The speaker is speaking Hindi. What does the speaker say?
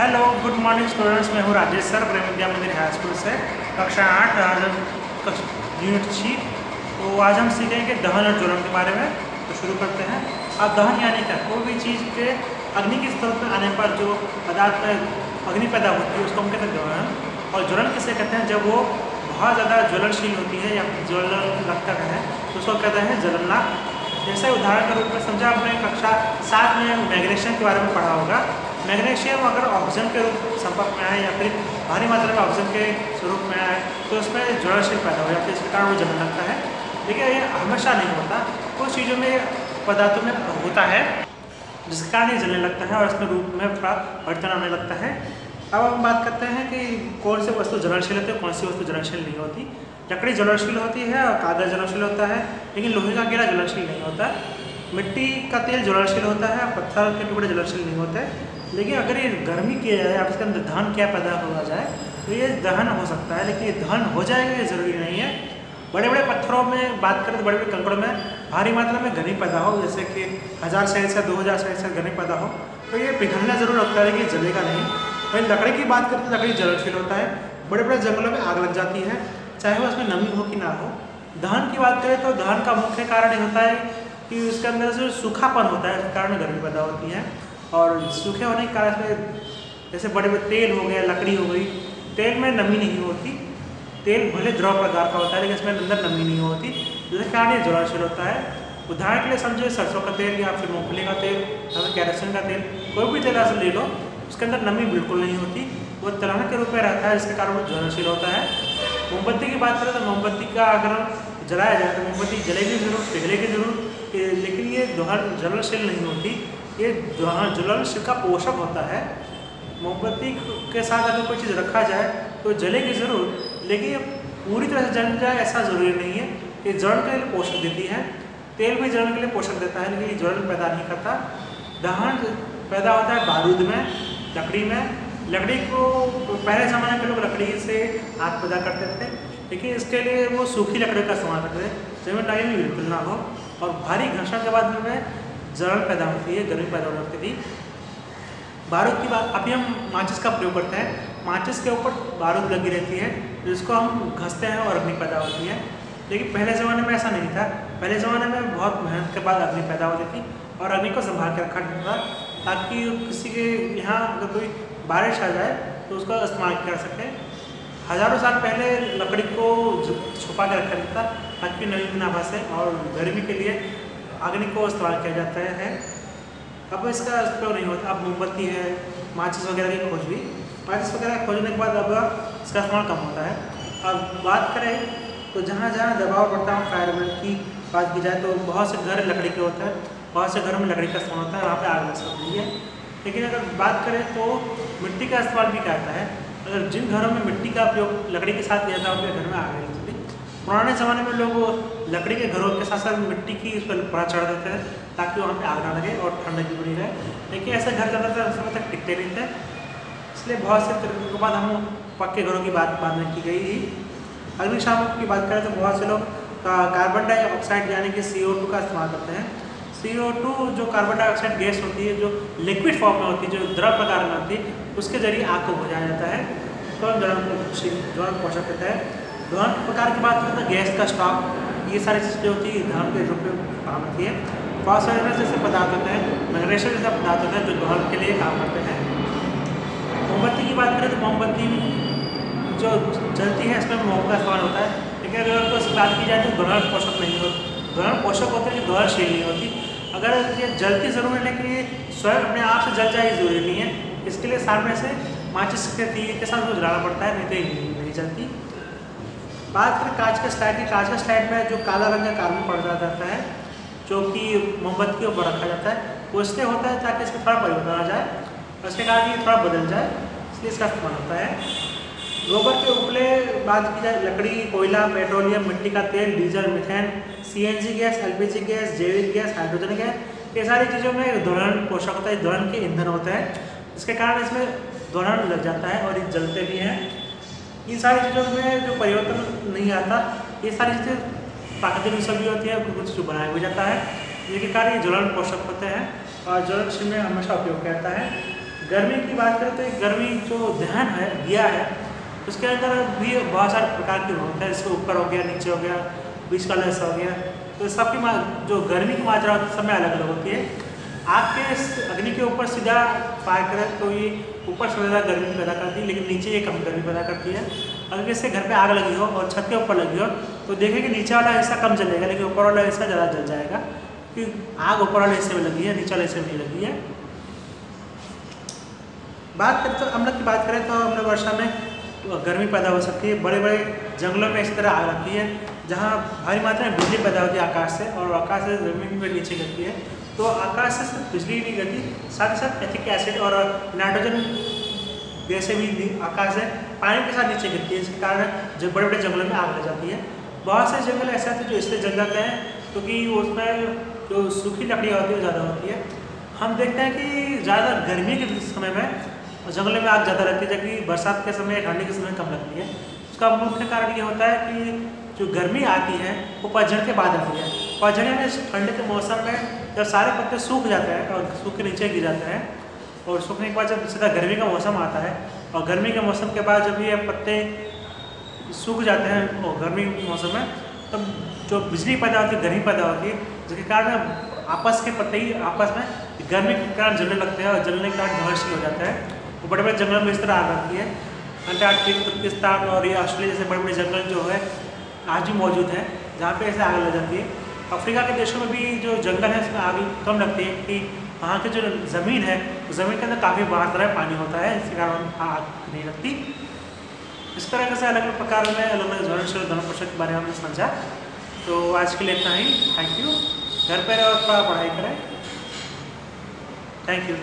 हेलो गुड मॉर्निंग स्टूडेंट्स मैं हूँ राजेश सर प्रेम विद्या मंदिर हाई स्कूल से। कक्षा आठ, आज हम यूनिट छी तो आज हम सीखेंगे दहन और ज्वलन के बारे में। तो शुरू करते हैं। अब दहन यानी क्या? कोई भी चीज़ के अग्नि के स्तर पर आने पर जो पदार्थ में अग्नि पैदा होती है, उसको हम कहते हैं दहन। और ज्वलन किसे कहते हैं? जब वो बहुत ज़्यादा ज्वलनशील होती है या ज्वलन लगता है तो उसको कहते हैं जलननाक जैसे उदाहरण के रूप में समझा आपने, कक्षा सात में मैग्नीशियम के बारे में पढ़ा होगा। मैग्नीशियम अगर ऑक्सीजन के रूप संपर्क में आए या फिर भारी मात्रा में ऑक्सीजन के स्वरूप में आए तो उसमें ज्वलनशील पैदा हो जाती है इसके कारण वो जलने लगता है। लेकिन ये हमेशा नहीं होता। कुछ चीज़ों में पदार्थों में होता है, जिसके कारण ये जलने लगता है और इसमें रूप में थोड़ा परिवर्तन आने लगता है। अब हम बात करते हैं कि कौन सी वस्तु ज्वलनशील होती है, कौन सी वस्तु ज्वलनशील नहीं होती। लकड़ी ज्वलनशील होती है और कागज़ ज्वलनशील होता है, लेकिन लोहे का घेरा ज्वलनशील नहीं होता। मिट्टी का तेल ज्वलनशील होता है, पत्थर के टुकड़े ज्वलनशील नहीं होते। लेकिन अगर ये गर्मी किया जाए या इसके अंदर धन क्या पैदा हो जाए तो ये दहन हो सकता है, लेकिन ये दहन हो जाएगा, ये ज़रूरी नहीं है। बड़े बड़े पत्थरों में बात करें तो बड़े बड़े कंकड़ों में भारी मात्रा में गर्मी पैदा हो, जैसे कि हज़ार सेल्सियस दो हज़ार सेल्सियस गर्मी पैदा हो तो ये पिघलना ज़रूर लगता है, लेकिन जलेगा नहीं। वहीं लकड़ी की बात करें तो लकड़ी ज्वलनशील होता है बड़े बड़े जंगलों में आग लग जाती है, चाहे उसमें नमी हो कि ना हो। दहन की बात करें तो दहन का मुख्य कारण होता है कि उसके अंदर जो सूखापन होता है उसके कारण गर्मी पैदा होती है। और सूखे होने के कारण इसमें जैसे बड़े बड़े तेल हो गया, लकड़ी हो गई, तेल में नमी नहीं होती। तेल भले द्रव प्रकार का होता है, लेकिन इसमें अंदर नमी नहीं होती। जिसके कारण ये ज्वलनशील होता है। उदाहरण के लिए समझो सरसों का तेल या फिर मूंगफली का तेल या फिर कैरोसिन का तेल, कोई भी तेल ऐसा ले लो, उसके अंदर नमी बिल्कुल नहीं होती। वो तलहन के रूप में रहता है, जिसके कारण वो ज्वलनशील होता है। मोमबत्ती की बात करें तो मोमबत्ती का अगर जलाया जाए तो मोमबत्ती जलेगी ज़रूर, पिघलेगी ज़रूर, लेकिन ये दोहन ज्वलनशील नहीं होती। ये ज्वलनशील का पोषक होता है, मोमबत्ती के साथ अगर कोई चीज़ रखा जाए तो जलेगी ज़रूर, लेकिन ये पूरी तरह से जल जाए ऐसा ज़रूरी नहीं है। ये जलन के लिए पोषक देती है। तेल भी जलन के लिए पोषक देता है, लेकिन ये जलन पैदा नहीं करता। दहन पैदा होता है बारूद में, लकड़ी में। लकड़ी को, पहले ज़माने के लोग लकड़ी से हाथ पैदा करते थे, लेकिन इसके लिए वो सूखी लकड़ी का इस्तेमाल करते थे ज़मीन डाई में बिल्कुल ना हो। और भारी घर्षण के बाद में जलन पैदा होती है, गर्मी पैदा हो जाती थी। बारूद की बात, अभी हम माचिस का प्रयोग करते हैं। माचिस के ऊपर बारूद लगी रहती है, जिसको हम घसते हैं और अग्नि पैदा होती है। लेकिन पहले ज़माने में ऐसा नहीं था। पहले ज़माने में बहुत मेहनत के बाद अग्नि पैदा होती थी और अग्नि को संभाल के रखा जाता था, ताकि किसी के यहाँ अगर कोई बारिश आ जाए तो उसका इस्तेमाल कर सके। हज़ारों साल पहले लकड़ी को छुपा के रखा जाता ताकि नमी ना फंसे और गर्मी के लिए अग्नि को इस्तेमाल किया जाता है। अब इसका उपयोग नहीं होता। अब मोमबत्ती है, माचिस वगैरह की खोज भी। माचिस वगैरह खोजने के बाद अब इसका इस्तेमाल कम होता है। अब बात करें तो जहाँ जहाँ दबाव पड़ता है फायरमैन की बात की जाए तो बहुत से घर लकड़ी के होते हैं। बहुत से घरों में लकड़ी का इस्तेमाल होता है, वहाँ पर आग लग सकती है। लेकिन अगर बात करें तो मिट्टी का इस्तेमाल भी करता है। अगर जिन घरों में मिट्टी का उपयोग लकड़ी के साथ किया जाता है उनके घर में आग लग पुराने ज़माने में लोग लकड़ी के घरों के साथ साथ मिट्टी की उस पर पड़ा चढ़ देते हैं ताकि वहाँ पे आग ना लगे और ठंड की बनी रहे। लेकिन ऐसे घर ज़्यादातर समय तक टिकते नहीं थे। इसलिए बहुत से तरीकों के बाद हम पक्के घरों की बात बाद में की गई थी। अग्निशामक की बात करें तो बहुत से लोग का कार्बन डाइऑक्साइड यानी कि सी का इस्तेमाल करते हैं। सी जो कार्बन डाइऑक्साइड गैस होती है, जो लिक्विड फॉर्म में होती है, जो द्रव प्रकार में होती है, उसके ज़रिए आग को बुझाया जाता है। तो ज्वलन को पोषक देता है। ज्वलन प्रकार की बात करें तो गैस का स्टॉक, ये सारी चीज़ें होती है धर्म के रूप में काम आती है। फॉस्फोरस जैसे पदार्थ होते हैं, मैग्नेशियम जैसे पदार्थ होते हैं, जो ज्वलन के लिए काम करते हैं। मोमबत्ती की बात करें तो मोमबत्ती जो जलती है, इसमें मोम का इस्तेमाल होता है। लेकिन अगर उसकी बात की जाए तो दोहरण पोषक नहीं होती। दोहरण पोषक होते हैं दोहरणशील नहीं होती। अगर ये जलती ज़रूर है, लेकिन ये स्वयं अपने आप से जल जाए ज़रूरी नहीं है, इसके लिए सामने से माचिस के तीर के साथ उसको जलाना पड़ता है, नहीं तो नहीं जलती। बात करें कांच के स्लाइड की, कांच के स्लाइड में जो काला रंग का कार्बन पड़ जाता है, जो कि मोमबत्ती के ऊपर रखा जाता है, वो इसलिए होता है ताकि इसमें थोड़ा परिवर्तन आ जाए उसके कारण ये थोड़ा बदल जाए, इसलिए इसका इस्तेमाल होता है। गोबर के उपले, बात की जाए लकड़ी, कोयला, पेट्रोलियम, मिट्टी का तेल, diesel, methane CNG gas LPG gas, जैविक गैस, हाइड्रोजन गैस, ये सारी चीज़ों में दोहरण पोषक होता है, दोहरण के ईंधन होते हैं इसके कारण इसमें दोहरण लग जाता है और ये जलते भी हैं। इन सारी चीज़ों में जो परिवर्तन नहीं आता, ये सारी चीज़ें प्राकृतिक विषय भी होती है कुछ जो बनाया भी जाता है। जिनके कारण ये ज्वलन पोषक होते हैं और ज्वलन में हमेशा उपयोग करता है। गर्मी की बात करें तो गर्मी जो दहन है, दिया है, उसके अंदर भी बहुत सारे प्रकार के होते हैं। जैसे ऊपर हो गया, नीचे हो गया, बीच का लस हो गया तो सबकी जो गर्मी की मात्रा सब में अलग अलग होती है। आपके अग्नि के ऊपर सीधा फायर करें तो ये ऊपर से ज़्यादा गर्मी पैदा करती है, लेकिन नीचे ये कम गर्मी पैदा करती है। अगर जैसे घर पे आग लगी हो और छत के ऊपर लगी हो तो देखें कि नीचे वाला हिस्सा कम जलेगा, लेकिन ऊपर वाला हिस्सा ज़्यादा जल जाएगा क्योंकि आग ऊपर वाले हिस्से में लगी है, नीचे वाले हिस्से में नहीं लगी है। बात करें तो हम लोग की बात करें तो हम लोग वर्षा में गर्मी पैदा हो सकती है बड़े बड़े जंगलों में इस तरह आग लगती है, जहाँ भारी मात्रा में बिजली पैदा होती है आकाश से, और आकाश से ज़मीन में नीचे गिरती है। तो आकाश से सिर्फ़ बिजली नहीं गिरती साथ ही साथ एथिक एसिड और नाइट्रोजन वैसे भी आकाश से पानी के साथ नीचे गिरती है, इसके कारण जो बड़े बड़े जंगलों में आग लग जाती है। बहुत से जंगल ऐसे आते हैं जो इसलिए जल जाते हैं, क्योंकि उसमें जो सूखी लकड़ियाँ होती है ज़्यादा होती है। हम देखते हैं कि ज़्यादा गर्मी के समय में जंगलों में आग ज़्यादा लगती है, जबकि बरसात के समय, ठंडी के समय कम लगती है। उसका मुख्य कारण ये होता है कि जो गर्मी आती है, वो पतझड़ के बाद आती है। पतझड़ में ठंड के मौसम में जब सारे पत्ते सूख जाते हैं और सूख के नीचे गिर जाते हैं, और सूखने के बाद जब सीधा गर्मी का मौसम आता है, और गर्मी के मौसम के बाद जब ये पत्ते सूख जाते हैं और गर्मी मौसम में, तब जो बिजली पैदा होती है, गर्मी पैदा होती है, जिसके कारण आपस के पत्ते ही आपस में गर्मी के कारण जलने लगते हैं और जलने के कारण घर्षण हो जाता है। वो बड़े बड़े जंगल में इस तरह आग लगती है। अंटार्कटिक, तुर्किस्तान और ये ऑस्ट्रेलिया जैसे बड़े बड़े जंगल जो है, आज भी मौजूद है, जहाँ पे ऐसे आग लग जाती है। अफ्रीका के देशों में भी जो जंगल है उसमें आग कम लगती है कि वहाँ की जो ज़मीन है ज़मीन के अंदर काफ़ी मात्रा में पानी होता है, इसके कारण आग नहीं लगती। इस तरह से अलग अलग प्रकार में अलग अलग धर्म पोषण के बारे में हमने समझा। तो आज के लिए इतना ही। थैंक यू घर पर और थोड़ा पढ़ाई करें। Thank you